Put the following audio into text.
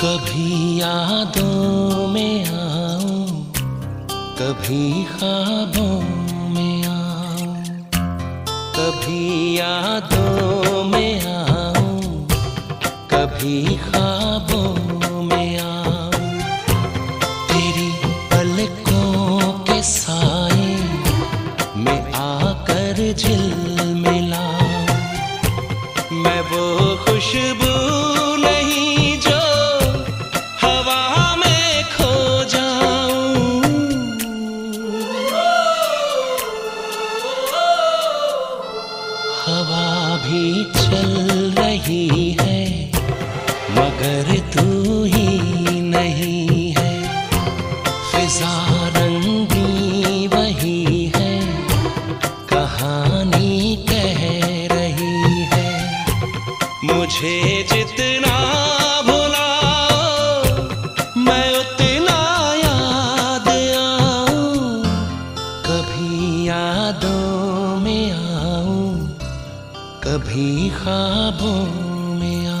कभी यादों में आऊँ, कभी ख्वाबों में आऊँ, कभी यादों में आऊँ, कभी ख्वाबों में आऊँ। तेरी पलकों के साए में आकर झिल मिला मैं वो खुशबू हवा भी चल रही है, मगर तू ही नहीं है। फिजा रंगी वही है, कहानी कह रही है। मुझे जितना भुला, मैं उतना याद कभी यादों में आ कभी खाबों में आ